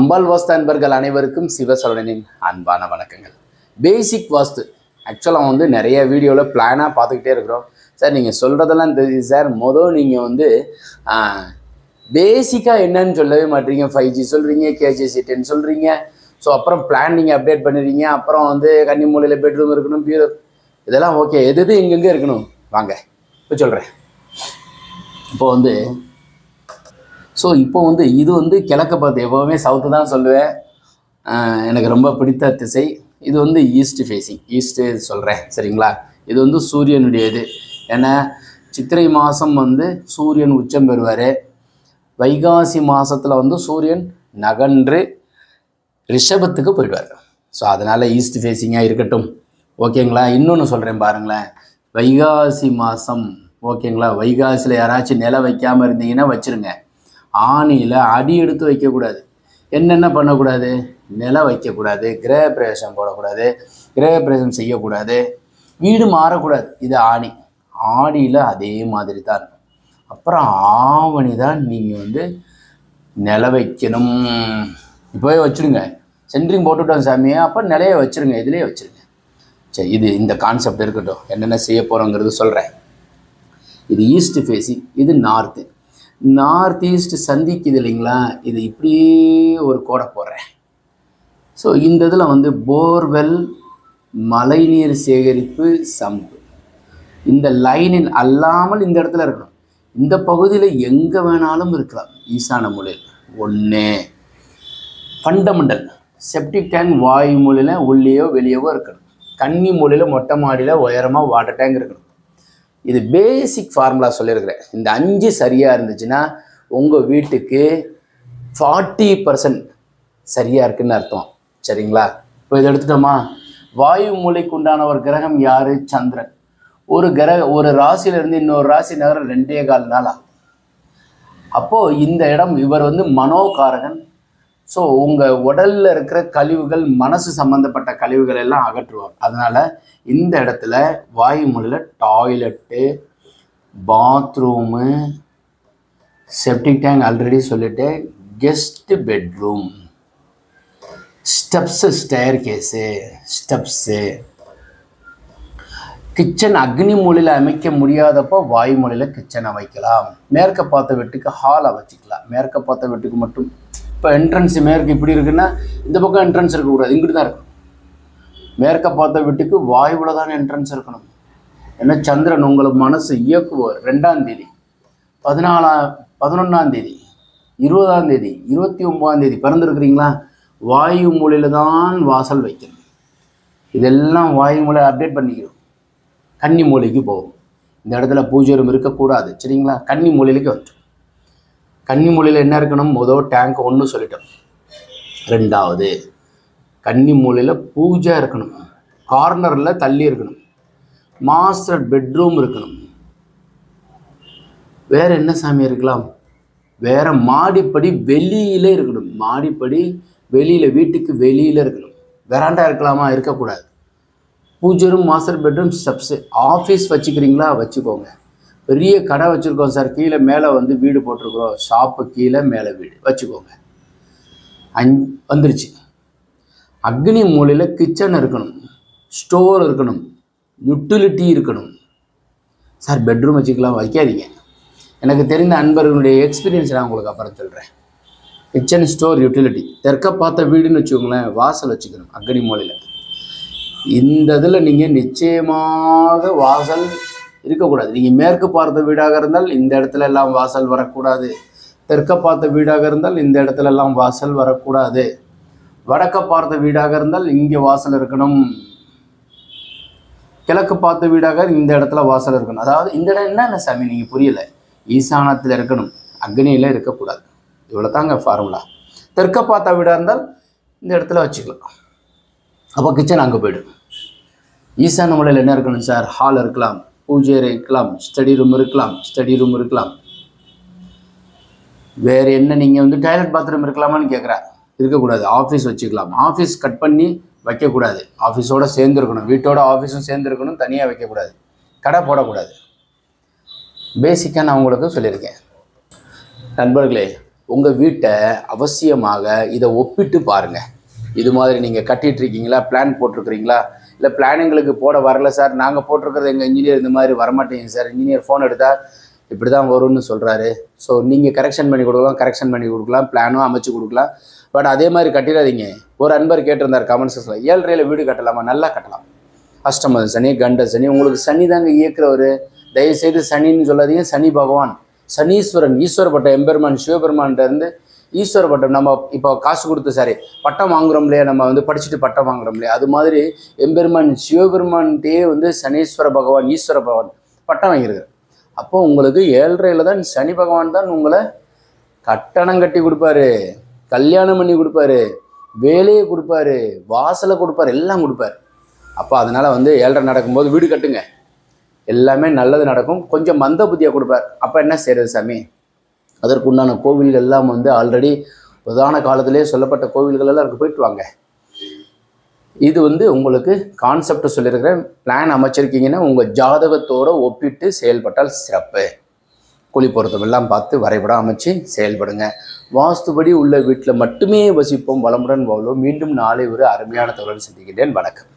அம்பாள் வாஸ்து அன்பர்கள் அனைவருக்கும் சிவசரவணனின் அன்பான வணக்கங்கள். பேசிக் வாஸ்து. ஆக்சுவலாக வந்து நிறைய வீடியோவில் பிளானாக பார்த்துக்கிட்டே இருக்கிறோம். சார் நீங்கள் சொல்கிறதெல்லாம் தெரியுது சார் மொதல் நீங்கள் வந்து பேசிக்காக என்னன்னு சொல்லவே மாட்டீங்க. ஃபைவ் ஜி சொல்கிறீங்க கேஜிசி டென் சொல்கிறீங்க ஸோ அப்புறம் பிளான் நீங்கள் அப்டேட் பண்ணுறீங்க அப்புறம் வந்து கன்னிமூலையில் பெட்ரூம் இருக்கணும் பீரோ இதெல்லாம் ஓகே எது எது எங்கெங்கே இருக்கணும்? வாங்க இப்போ சொல்கிறேன் இப்போ வந்து ஸோ இப்போ வந்து இது வந்து கிழக்க பார்த்து எப்போவுமே சவுத்து தான் சொல்லுவேன். எனக்கு ரொம்ப பிடித்த திசை. இது வந்து ஈஸ்ட் ஃபேஸிங் ஈஸ்ட்டு சொல்கிறேன் சரிங்களா? இது வந்து சூரியனுடைய இது. ஏன்னா சித்திரை மாதம் வந்து சூரியன் உச்சம் பெறுவார். வைகாசி மாதத்தில் வந்து சூரியன் நகன்று ரிஷபத்துக்கு போயிடுவார். ஸோ அதனால் ஈஸ்ட் ஃபேஸிங்காக இருக்கட்டும். ஓகேங்களா? இன்னொன்று சொல்கிறேன் பாருங்களேன். வைகாசி மாதம் ஓகேங்களா? வைகாசியில் யாராச்சும் நிலை வைக்காமல் இருந்தீங்கன்னா வச்சுருங்க. ஆணியில் அடி எடுத்து வைக்கக்கூடாது. என்னென்ன பண்ணக்கூடாது? நிலம் வைக்கக்கூடாது. கிரக பிரவேசம் போடக்கூடாது. கிரக பிரவேசம் செய்யக்கூடாது. வீடு மாறக்கூடாது. இது ஆணி. ஆடியில் அதே மாதிரி தான். அப்புறம் ஆவணி தான் நீங்கள் வந்து நில வைக்கணும். இப்போவே வச்சுருங்க. சென்ட்ரிங் போட்டுவிட்டோம் சாமி. அப்போ நிலைய வச்சுருங்க. இதுலேயே வச்சுருங்க. சரி இது இந்த கான்செப்ட் இருக்கட்டும். என்னென்ன செய்ய போகிறோங்கிறது சொல்கிறேன் இது ஈஸ்ட் ஃபேஸிங் இது நார்த்து நார்த் ஈஸ்ட் சந்திக்குது இல்லைங்களா? இது இப்படியே ஒரு கோடை போடுறேன். ஸோ இந்த இதில் வந்து போர்வெல் மழைநீர் சேகரிப்பு சம்பு. இந்த லைனில் அல்லாமல் இந்த இடத்துல இருக்கணும். இந்த பகுதியில் எங்கே வேணாலும் இருக்கலாம். ஈசான மூலையில். ஒன்று ஃபண்டமெண்டல் செப்டிக் டேங்க் வாயு மூலையில் உள்ளேயோ வெளியவோ இருக்கணும். கன்னி மூலையில் மொட்டை மாடியில் உயரமாக வாட்டர் டேங்க் இருக்கணும். இது பேசிக் ஃபார்முலா சொல்லியிருக்கிறேன். இந்த அஞ்சு சரியாக இருந்துச்சுன்னா உங்கள் வீட்டுக்கு ஃபார்ட்டி பர்சன்ட் சரியாக இருக்குன்னு அர்த்தம். சரிங்களா? இப்போ இதை எடுத்துட்டோமா? வாயு மூலைக்கு உண்டான ஒரு கிரகம் யார்? சந்திரன். ஒரு கிரக ஒரு ராசியிலேருந்து இன்னொரு ராசி நகரம் ரெண்டே கால் நாள். ஆகும் அப்போது இந்த இடம் இவர் வந்து மனோகாரகன் ஸோ உங்கள் உடலில் இருக்கிற கழிவுகள் மனசு சம்மந்தப்பட்ட கழிவுகள் எல்லாம் அகற்றுவார் அதனால் இந்த இடத்துல வாயுமொழியில் toilet bathroom septic tank already சொல்லிவிட்டு guest bedroom steps staircase steps kitchen அக்னி மூலையில் அமைக்க முடியாதப்போ வாயு மூலையில் கிச்சனை வைக்கலாம். மேற்க பார்த்த வீட்டுக்கு ஹாலை வச்சுக்கலாம். மேற்க பார்த்த வீட்டுக்கு மட்டும் இப்போ என்ட்ரன்ஸ் மேற்கு இப்படி இருக்குன்னா இந்த பக்கம் என்ட்ரன்ஸ் இருக்கக்கூடாது இங்கிட்டு தான் இருக்கும் மேற்கை பார்த்த வீட்டுக்கு வாயுவில் தானே என்ட்ரன்ஸ் இருக்கணும். ஏன்னா சந்திரன் உங்களை மனசு இயக்குவார். ரெண்டாம் தேதி. பதினாலாம் பதினொன்றாம் தேதி இருபதாம் தேதி இருபத்தி ஒம்பதாம் தேதி பிறந்திருக்கிறீங்களா? வாயு மொழியில் தான் வாசல் வைக்கணும். இதெல்லாம் வாயு மொழி அப்டேட் பண்ணிக்கிறோம். கன்னி மூலைக்கு போகும் இந்த இடத்துல பூஜை ரூம் இருக்கக்கூடாது. சரிங்களா? கன்னி மொழியிலுக்கு வந்துடும் கன்னி மூலையில் என்ன இருக்கணும்? முதல் டேங்க் ஒன்று சொல்லிட்டோம். ரெண்டாவது கன்னி மூலையில் பூஜை இருக்கணும். கார்னரில் தள்ளி இருக்கணும். மாஸ்டர் பெட்ரூம் இருக்கணும். வேற என்ன சாமி இருக்கலாம்? வேற மாடிப்படி வெளியில இருக்கணும். மாடிப்படி வெளியில வீட்டுக்கு வெளியில இருக்கணும். வெராண்டா இருக்கலாமா? இருக்கக்கூடாது. Pooja room master bedroom steps office வச்சுக்கிறீங்களா? வச்சுக்கோங்க. பெரிய கடை வச்சுருக்கோம் சார். கீழே மேலே வந்து வீடு போட்டிருக்கிறோம். ஷாப்பு கீழே மேலே வீடு. வச்சுக்கோங்க. அஞ் வந்துருச்சு. அக்னி மூலையில் கிச்சன் இருக்கணும். ஸ்டோர் இருக்கணும். யூட்டிலிட்டி இருக்கணும். சார் பெட்ரூம் வச்சுக்கலாம். வைக்காதீங்க. எனக்கு தெரிந்த அன்பர்களுடைய எக்ஸ்பீரியன்ஸ் நான் உங்களுக்கு அப்புறம் சொல்கிறேன் கிச்சன் ஸ்டோர் யூட்டிலிட்டி தெற்க பார்த்த வீடுன்னு வச்சுக்கோங்களேன். வாசல் வச்சுக்கணும். அக்னி மூலையில். இந்த இதில் நீங்கள் நிச்சயமாக வாசல் இருக்கக்கூடாது. நீங்கள் மேற்கு பார்த்த வீடாக இருந்தால் இந்த இடத்துல எல்லாம் வாசல் வரக்கூடாது. தெற்க பார்த்த வீடாக இருந்தால் இந்த இடத்துல எல்லாம் வாசல் வரக்கூடாது. வடக்க பார்த்த வீடாக இருந்தால் இங்கே வாசல் இருக்கணும். கிழக்கு பார்த்த வீடாக இந்த இடத்துல வாசல் இருக்கணும். அதாவது இந்த இடம் என்னென்ன சாமி? நீங்கள் புரியலை. ஈசானத்தில் இருக்கணும். அக்னியில் இருக்கக்கூடாது. இவ்வளோ தாங்க ஃபார்முலா தெற்க பார்த்த வீடாக இருந்தால் இந்த இடத்துல வச்சுக்கலாம். அப்போ கிச்சன் அங்கே போய்டும். ஈசான மூலையில் என்ன இருக்கணும் சார்? ஹால் இருக்கலாம். பூஜை அறை இருக்கலாம் ஸ்டடி ரூம் இருக்கலாம் ஸ்டடி ரூம் இருக்கலாம். வேறு என்ன நீங்கள் வந்து டாய்லெட் பாத்ரூம் இருக்கலாமான்னு கேட்குறா இருக்கக்கூடாது ஆஃபீஸ் வச்சுக்கலாம். ஆஃபீஸ் கட் பண்ணி வைக்கக்கூடாது. ஆஃபீஸோடு சேர்ந்துருக்கணும். வீட்டோட ஆஃபீஸும் சேர்ந்துருக்கணும் தனியாக வைக்கக்கூடாது. கடை போடக்கூடாது. பேசிக்காக நான் உங்களுக்கு சொல்லியிருக்கேன். நண்பர்களே உங்கள் வீட்டை அவசியமாக இதை ஒப்பிட்டு பாருங்கள் இது மாதிரி நீங்கள் கட்டிகிட்ருக்கீங்களா பிளான் போட்டிருக்கிறீங்களா இல்லை பிளானிங்களுக்கு போட வரல சார். நாங்கள் போட்டிருக்கிறது எங்கள் இன்ஜினியர் இந்த மாதிரி வரமாட்டேங்க சார். இன்ஜினியர் ஃபோன் எடுத்தால் இப்படி தான் வரும்னு சொல்கிறாரு ஸோ நீங்கள் கரெக்ஷன் பண்ணி கொடுக்கலாம் கரெக்ஷன் பண்ணி கொடுக்கலாம் பிளானும் அமைச்சு கொடுக்கலாம். பட் அதே மாதிரி கட்டிடாதீங்க. ஒரு அன்பர் கேட்டிருந்தார் கமெண்ட் செக்ஷனில் ஏழ்றையில் வீடு கட்டலாமா? நல்லா கட்டலாம். அஷ்டம சனி கண்ட சனி உங்களுக்கு சனி தாங்க இயக்குறவர். தயவுசெய்து சனின்னு சொல்லாதீங்க. சனி பகவான். சனீஸ்வரன் ஈஸ்வரப்பட்ட எம்பெருமான் சிவபெருமான்கிட்ட இருந்து ஈஸ்வர பட்டம் நம்ம இப்போ காசு கொடுத்து சாரி பட்டம் வாங்குறோம் இல்லையா? நம்ம வந்து படிச்சுட்டு பட்டம் வாங்குறோம் இல்லையா? அது மாதிரி எம்பெருமான் சிவபெருமான்கிட்டே வந்து சனீஸ்வர பகவான் ஈஸ்வர பகவான் பட்டம் வாங்கியிருக்காரு. அப்போ உங்களுக்கு ஏழ்றையில் தான் சனி பகவான் தான் உங்களை கட்டணம் கட்டி கொடுப்பாரு கல்யாணம் பண்ணி கொடுப்பாரு வேலையை கொடுப்பாரு வாசலை கொடுப்பாரு எல்லாம் கொடுப்பாரு. அப்போ அதனால் வந்து ஏழ்ரை நடக்கும்போது வீடு கட்டுங்க. எல்லாமே நல்லது நடக்கும். கொஞ்சம் மந்த புத்தியாக கொடுப்பார். அப்போ என்ன செய்கிறது சாமி? அதற்குண்டான கோவில்கள் எல்லாம் வந்து ஆல்ரெடி பிரதான காலத்திலே சொல்லப்பட்ட கோவில்கள் எல்லாம் இருக்கு போயிட்டு வாங்க. இது வந்து உங்களுக்கு கான்செப்ட் சொல்லியிருக்கிறேன். பிளான் அமைச்சிருக்கீங்கன்னா உங்கள் ஜாதகத்தோட ஒப்பிட்டு செயல்பட்டால் சிறப்பு. குழி பொருத்தம் எல்லாம் பார்த்து வரைபடம் அமைச்சு செயல்படுங்க. வாஸ்துபடி உள்ள வீட்டில் மட்டுமே வசிப்போம். வளமுடன் வாழ்வோம். மீண்டும் நாளை ஒரு அருமையான தகவல் சந்திக்கின்றேன். வணக்கம்.